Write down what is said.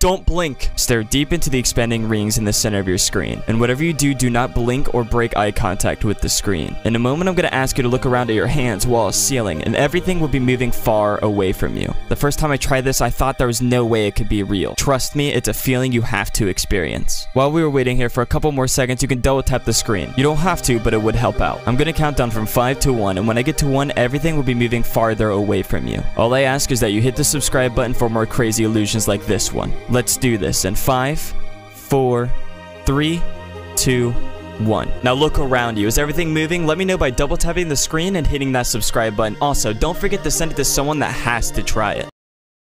Don't blink. Stare deep into the expanding rings in the center of your screen. And whatever you do, do not blink or break eye contact with the screen. In a moment, I'm going to ask you to look around at your hands, walls, ceiling, and everything will be moving far away from you. The first time I tried this, I thought there was no way it could be real. Trust me, it's a feeling you have to experience. While we were waiting here for a couple more seconds, you can double tap the screen. You don't have to, but it would help out. I'm going to count down from 5 to 1, and when I get to 1, everything will be moving farther away from you. All I ask is that you hit the subscribe button for more crazy illusions like this one. Let's do this in five, four, three, two, one. Now look around you. Is everything moving? Let me know by double tapping the screen and hitting that subscribe button. Also, don't forget to send it to someone that has to try it.